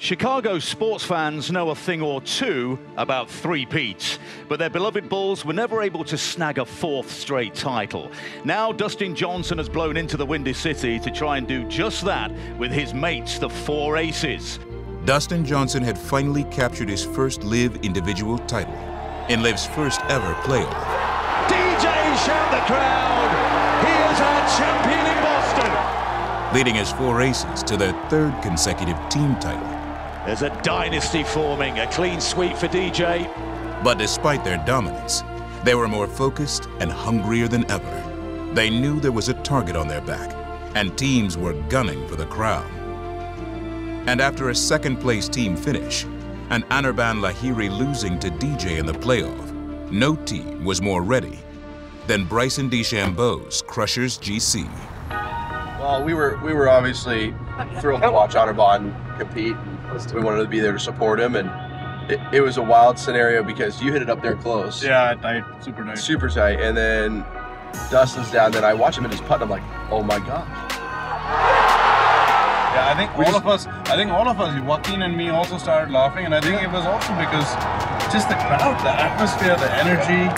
Chicago sports fans know a thing or two about three-peats, but their beloved Bulls were never able to snag a fourth straight title. Now Dustin Johnson has blown into the Windy City to try and do just that with his mates, the Four Aces. Dustin Johnson had finally captured his first LIV individual title in LIV's first ever playoff. DJ shout the crowd! He is our champion in Boston! Leading his Four Aces to their third consecutive team title. There's a dynasty forming, a clean sweep for DJ. But despite their dominance, they were more focused and hungrier than ever. They knew there was a target on their back, and teams were gunning for the crown. And after a second place team finish, and Anirban Lahiri losing to DJ in the playoff, no team was more ready than Bryson DeChambeau's Crushers GC. Well, we were we were obviously thrilled to watch Anirban compete. We wanted to be there to support him, and it, it was a wild scenario because you hit it up there close. Yeah, tight, super tight. Super tight, and then Dustin's down. Then I watch him in his putt. And I'm like, oh my gosh. Yeah, I think all of us, I think all of us, Joaquin and me also started laughing, and I think it was also because just the crowd, the atmosphere, the energy,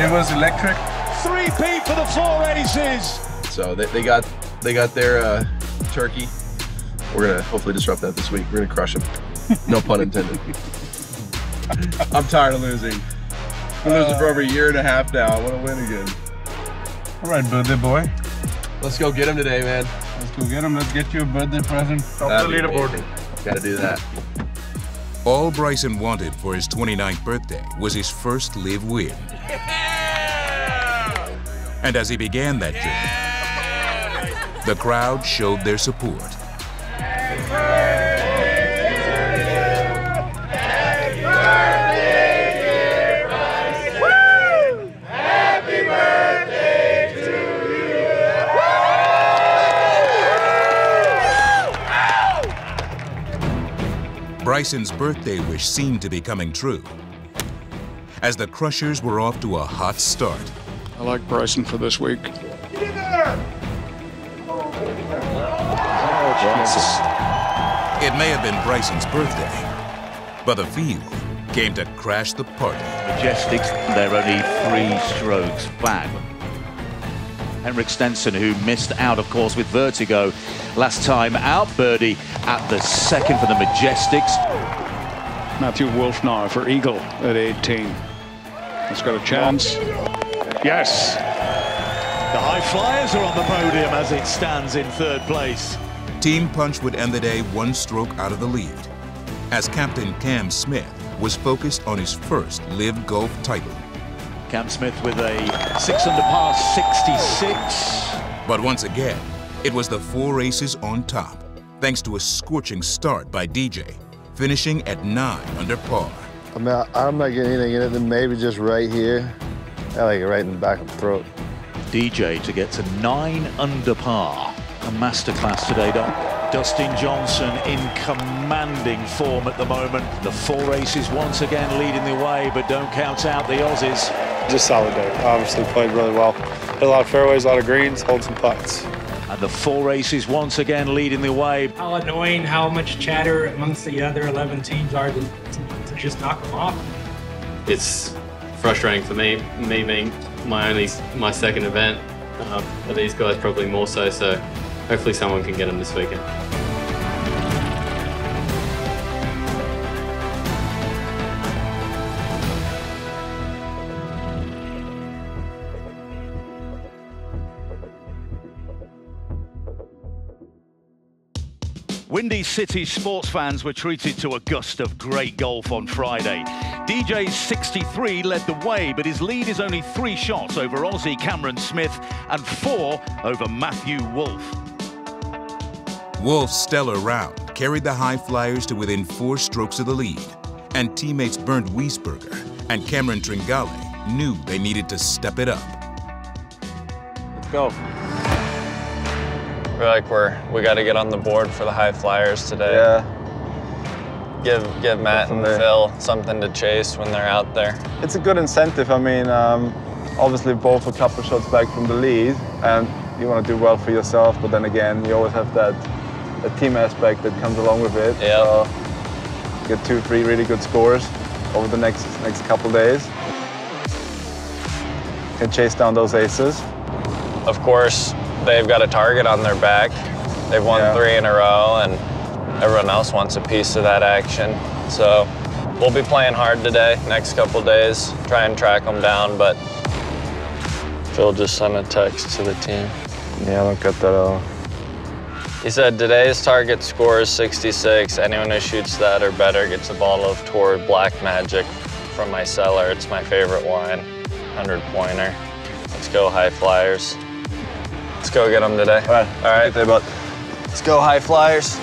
it was electric. Three P for the Four Aces. So they, they got they got their uh, turkey. We're gonna hopefully disrupt that this week. We're gonna crush them. No pun intended. I'm tired of losing. Been losing for over a year and a half now. I want to win again. All right, birthday boy. Let's go get him today, man. Let's go get him. Let's get you a birthday present. Top That'd the leaderboard. Gotta do that. All Bryson wanted for his 29th birthday was his first LIV win. And as he began that journey, the crowd showed their support. Bryson's birthday wish seemed to be coming true. As the Crushers were off to a hot start, I like Bryson for this week. it may have been Bryson's birthday, but the field came to crash the party. Majestics, they're only three strokes back. Henrik Stenson, who missed out, of course, with vertigo last time out. Birdie at the second for the Majestics. Matthew Wolff now for Eagle at 18. He's got a chance. Yes. The High Flyers are on the podium as it stands in third place. Team Punch would end the day one stroke out of the lead, as Captain Cam Smith was focused on his first LIV Golf title. Cam Smith with a six under par 66. But once again, it was the four aces on top, thanks to a scorching start by DJ, finishing at nine under par. I mean, I- I'm not getting anything in it, then maybe just right here. I like it right in the back of the throat. DJ to get to nine under par. A masterclass today, Don. Dustin Johnson in commanding form at the moment. The four aces once again leading the way, but don't count out the Aussies. Just solid day. Obviously played really well. Hit a lot of fairways, a lot of greens, hold some putts. And the four aces once again leading the way. how annoying how much chatter amongst the other 11 teams are to, to just knock them off. it's frustrating for me, me being my only my second event. Uh, but these guys probably more so. So hopefully someone can get them this weekend. Windy City sports fans were treated to a gust of great golf on Friday. DJ's 63 led the way, but his lead is only three shots over Aussie Cameron Smith and four over Matthew Wolff. Wolff's stellar round carried the High Flyers to within four strokes of the lead, and teammates Bernd Wiesberger and Cameron Tringale knew they needed to step it up. Let's go. Feel like we're we got to get on the board for the high flyers today. Yeah, Give give Matt and Phil something to chase when they're out there. it's a good incentive. I mean, um, obviously both a couple shots back from the lead, and you want to do well for yourself. But then again, you always have that, that team aspect that comes along with it. Yeah. So get two, three really good scores over the next next couple days. And chase down those aces. Of course, they've got a target on their back. They've won Yeah. three in a row, and everyone else wants a piece of that action. So we'll be playing hard today, next couple days, try and track them down. But Phil just sent a text to the team. Yeah, I don't get that at all. He said today's target score is 66. Anyone who shoots that or better gets a bottle of Tord Black Magic from my cellar. It's my favorite wine, 100 pointer. Let's go, high flyers. Let's go get them today. All right, All right, there, bud. let's go, high flyers.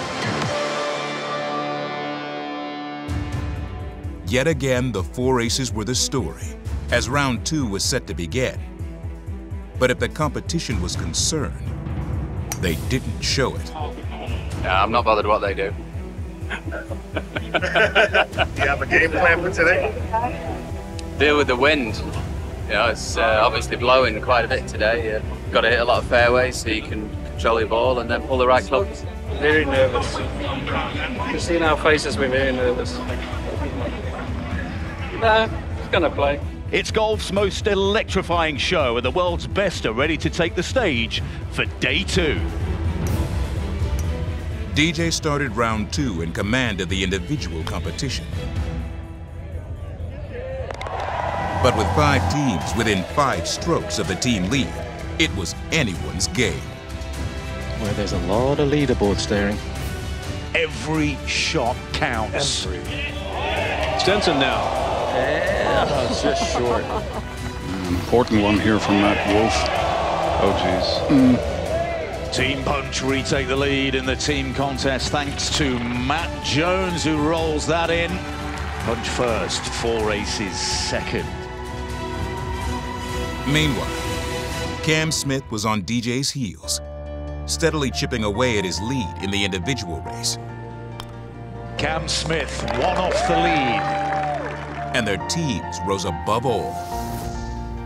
Yet again, the four aces were the story, as round two was set to begin. But if the competition was concerned, they didn't show it. Yeah, I'm not bothered what they do. Do you have a game plan for today? Deal with the wind. You know, it's uh, obviously blowing quite a bit today. You got to hit a lot of fairways so you can control your ball and then pull the right club. Very nervous. You can see in our faces, we're very nervous. No, it's gonna play. It's golf's most electrifying show, and the world's best are ready to take the stage for day two. DJ started round two in command of the individual competition. But with five teams within five strokes of the team lead, it was anyone's game. Where there's a lot of leaderboard staring. Every shot counts. Stenson now. Yeah, it's just short. An important one here from Matt Wolff. Oh, jeez. Mm. Team Punch retake the lead in the team contest thanks to Matt Jones, who rolls that in. Punch first, four aces second. Meanwhile, Cam Smith was on DJ's heels, steadily chipping away at his lead in the individual race. Cam Smith, one off the lead. and their teams rose above all,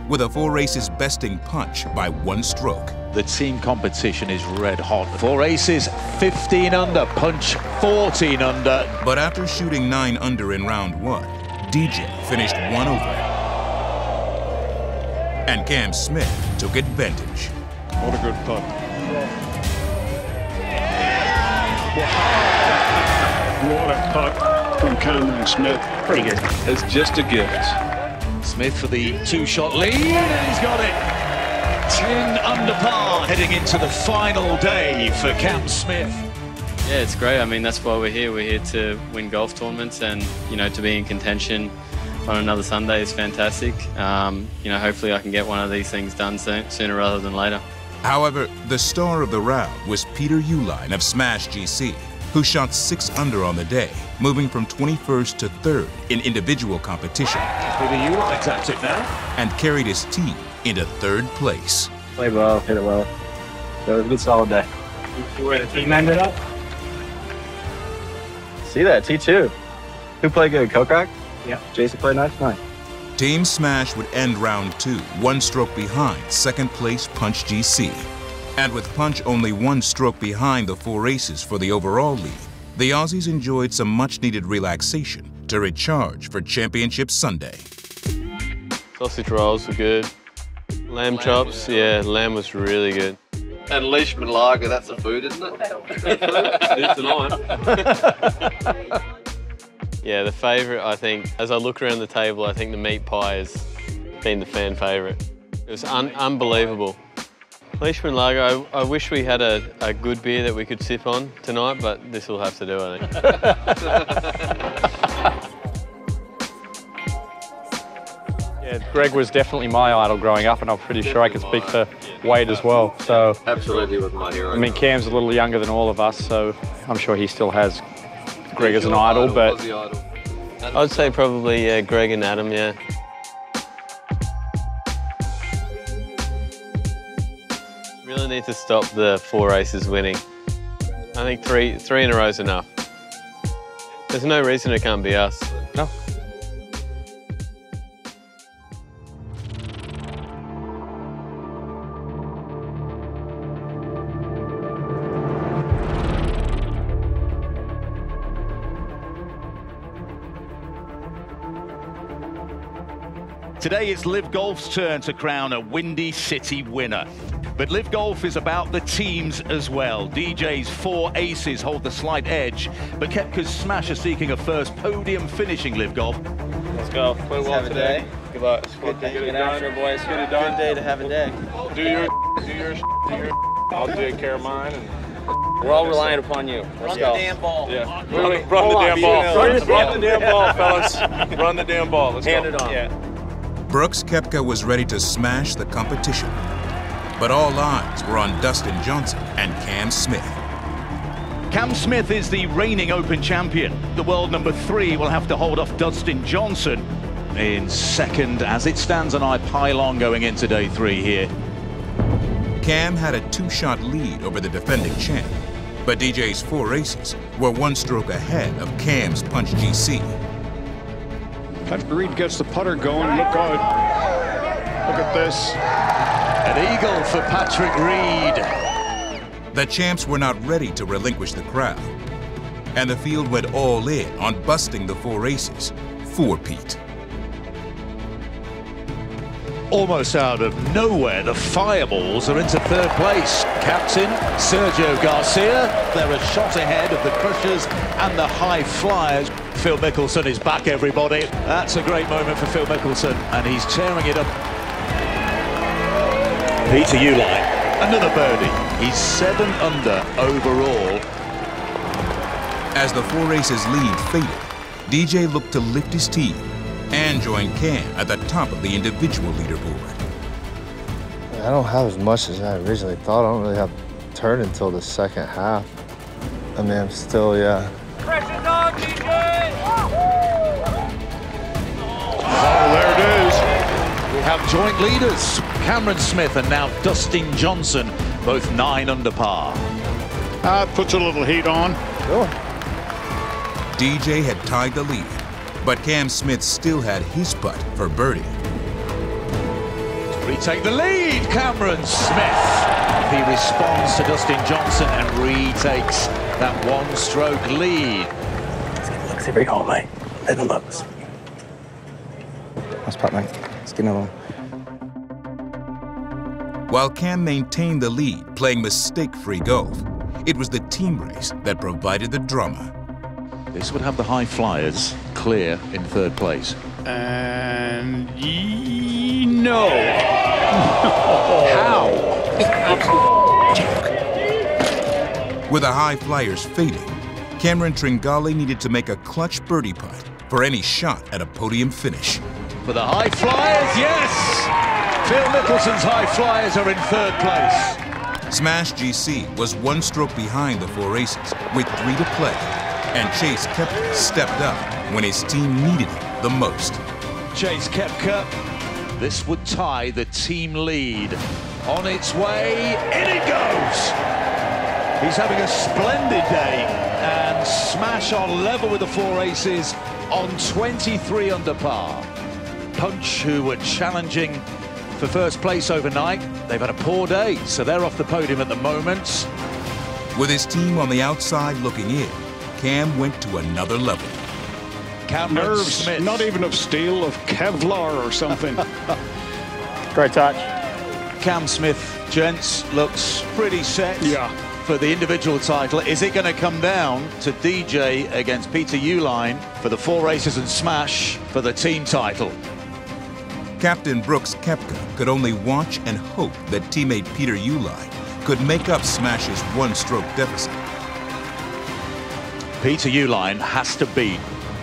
with a four aces besting punch by one stroke. The team competition is red hot. Four aces, 15 under. Punch, 14 under. But after shooting nine under in round one, DJ finished one over. And Cam Smith took advantage. What a good putt. What a putt from Cameron Smith. Pretty good. It's just a gift. Smith for the two-shot lead, and he's got it. 10 under par, heading into the final day for Cam Smith. Yeah, it's great. I mean, that's why we're here. We're here to win golf tournaments, and you know, to be in contention on another Sunday is fantastic. Um, you know, hopefully I can get one of these things done soon, sooner rather than later. However, the star of the round was Peter Uihlein of Smash GC, who shot six under on the day, moving from 21st to 3rd in individual competition, Peter Uihlein taps it now. and carried his team into third place. Played well, hit it well. It was a good solid day. Where the team ended up? See that, T2. Who played good? Kokrak? Yeah. Jason played nice? Nice. Team Smash would end round two, one stroke behind second place Punch GC. And with Punch only one stroke behind the four aces for the overall lead, the Aussies enjoyed some much needed relaxation to recharge for Championship Sunday. Sausage rolls were good. Lamb chops, yeah, lamb was really good. And Leishman Lager, that's a food, isn't it? Yeah, the favourite, I think, as I look around the table, I think the meat pie has been the fan favourite. It was un- unbelievable. Leishman Lager, I, I wish we had a, a good beer that we could sip on tonight, but this will have to do, I think. Yeah, Greg was definitely my idol growing up, and I'm pretty sure I could speak for Wade as well. So, Absolutely was my hero. I mean, Cam's a little younger than all of us, so I'm sure he still has Greg as an idol. But I'd say probably yeah, Greg and Adam, yeah. Really need to stop the four aces winning. I think three three in a row is enough. There's no reason it can't be us. No. Today it's LIV Golf's turn to crown a Windy City winner. But LIV Golf is about the teams as well. DJ's four aces hold the slight edge, but Koepka's smash are seeking a first podium finishing Live Golf. Let's go. Play well have a today. day. Good luck. Good day. Get it done. boys. Get it done. Good day to have a day. Do your, do your, do your. I'll take care of mine. And We're all relying upon you. Let's Run go. the damn ball. Yeah. Run, the- run the damn ball. Run the damn ball, fellas. Run the damn ball. Let's Hand go. it on. Yeah. Brooks Koepka was ready to smash the competition. But all eyes were on Dustin Johnson and Cam Smith. Cam Smith is the reigning Open champion. The world number three will have to hold off Dustin Johnson in second as it stands on I pylon going into day three here. Cam had a two-shot lead over the defending champ, but DJ's four aces were one stroke ahead of Cam's Punch GC. Patrick Reed gets the putter going. Look out. Look at this. An eagle for Patrick Reed. The champs were not ready to relinquish the crowd, and the field went all in on busting the four aces for Pete. Almost out of nowhere, the Fireballs are into third place. Captain Sergio Garcia, they're a shot ahead of the Crushers and the High Flyers. Phil Mickelson is back, everybody. That's a great moment for Phil Mickelson, and he's tearing it up. Peter Uihlein, another birdie. He's seven under overall. As the four aces lead faded, DJ looked to lift his team and join Cam at the top of the individual leaderboard. I don't have as much as I originally thought. I don't really have turn until the second half. I mean, I'm still, yeah. Oh, there it is. We have joint leaders. Cameron Smith and now Dustin Johnson, both nine under par. That puts a little heat on. DJ had tied the lead, but Cam Smith still had his putt for birdie. Retake the lead, Cameron Smith. He responds to Dustin Johnson and retakes that one-stroke lead. Looks every hole, mate. Let the looks. Nice putt, mate. Let's get another one. While Cam maintained the lead, playing mistake-free golf, it was the team race that provided the drama. This would have the high flyers clear in third place. And ye- no. How? With the high flyers fading, Cameron Tringale needed to make a clutch birdie putt for any shot at a podium finish. For the high flyers, yes! Phil Mickelson's high flyers are in third place. Smash GC was one stroke behind the four aces with three to play, and Chase Koepka stepped up when his team needed him the most. Chase Koepka. This would tie the team lead. On its way, in it goes! He's having a splendid day and smash on level with the four aces on 23 under par. Punch, who were challenging for first place overnight, they've had a poor day, so they're off the podium at the moment. With his team on the outside looking in, Cam went to another level. Cameron Nerves, Smith. not even of steel, of Kevlar or something. Great touch. Cam Smith, gents, looks pretty set Yeah. for the individual title. Is it going to come down to DJ against Peter Uihlein for the four aces and smash for the team title? Captain Brooks Koepka could only watch and hope that teammate Peter Uihlein could make up Smash's one-stroke deficit. Peter Uihlein has to beat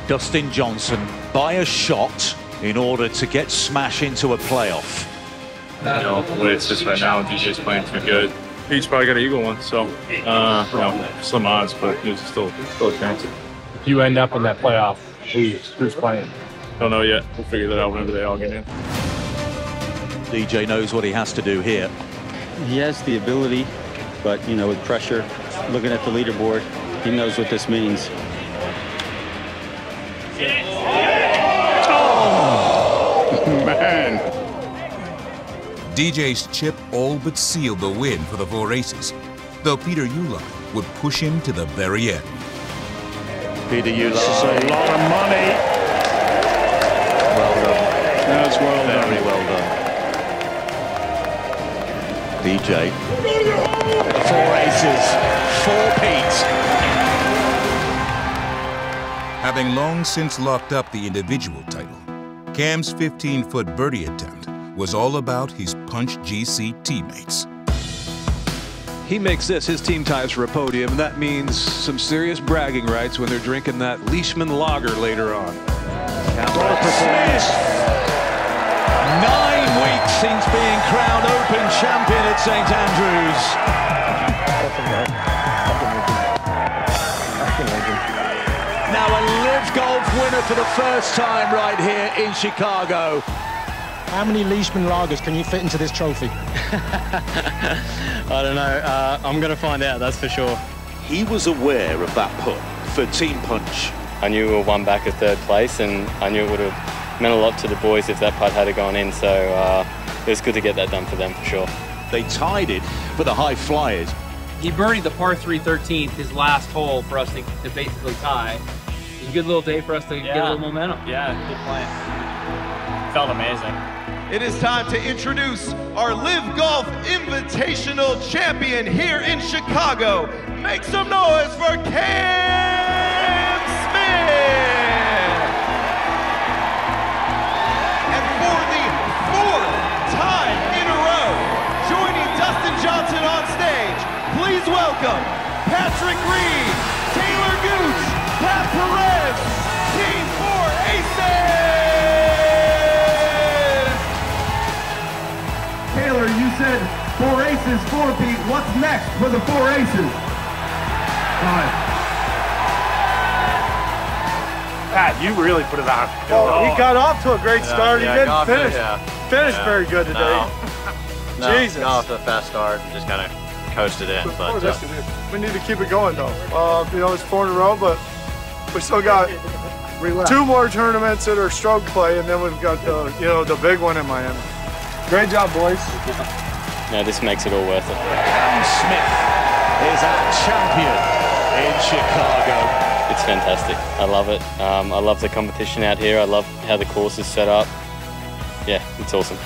Dustin Johnson by a shot in order to get Smash into a playoff. You know, the way it's just right now, DJ's playing too good. He's probably got an eagle one, so uh, you know, slim odds, but there's still still a chance. If you end up in that playoff, who's, who's playing? Don't know yet. We'll figure that out whenever they all get in. DJ knows what he has to do here. He has the ability, but you know, with pressure, looking at the leaderboard, he knows what this means. Oh, Man. DJ's chip all but sealed the win for the four aces, though Peter Uihlein would push him to the very end. Peter This is a lot of money. Well done. That's well done. Very well done. DJ. Four aces, four Pete's. Having long since locked up the individual title, Cam's 15-foot birdie attempt was all about his Punch GC teammates. He makes this his team ties for a podium. And that means some serious bragging rights when they're drinking that Leishman lager later on. Smith. Nine weeks since being crowned Open champion at St Andrews. Now a LIV golf winner for the first time right here in Chicago. How many Leishman lagers can you fit into this trophy? I don't know. Uh, I'm going to find out, that's for sure. He was aware of that putt for Team Punch. I knew we were one back at third place, and I knew it would have meant a lot to the boys if that putt had gone in. So uh, it was good to get that done for them for sure. They tied it for the high flyers. He birdied the par 3 13th, his last hole for us to, to basically tie. It was a good little day for us to get a little momentum. Yeah, good plan. Felt amazing. It is time to introduce our LIV Golf Invitational champion here in Chicago. Make some noise for Cam Patrick Reed, Taylor Gooch, Pat Perez, Team 4 Aces! Taylor, you said four aces, four Pete. What's next for the four aces? Five. Pat, you really put it on. Well, he oh. got off to a great Yeah, start. yeah, he didn't off to- finish. yeah. Finished Yeah. very good today. No, Jesus. got off to a fast start and just kind of coasted in. Of But uh, we need to keep it going though. Uh, you know, it's four in a row, but we still got two more tournaments that are stroke play, and then we've got the you know the big one in Miami. Great job, boys. No, this makes it all worth it. Cam Smith is our champion in Chicago. It's fantastic. I love it. Um, I love the competition out here. I love how the course is set up. Yeah, it's awesome.